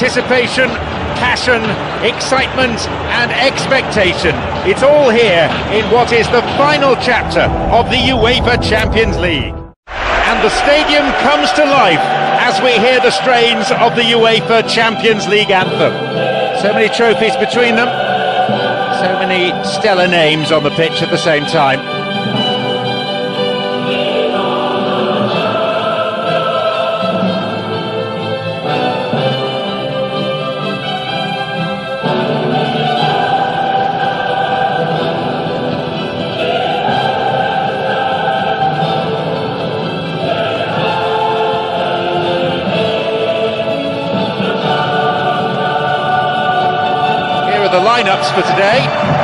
Anticipation, passion, excitement, and expectation. It's all here in what is the final chapter of the UEFA Champions League. And the stadium comes to life as we hear the strains of the UEFA Champions League anthem. So many trophies between them, so many stellar names on the pitch at the same time. Lineups for today.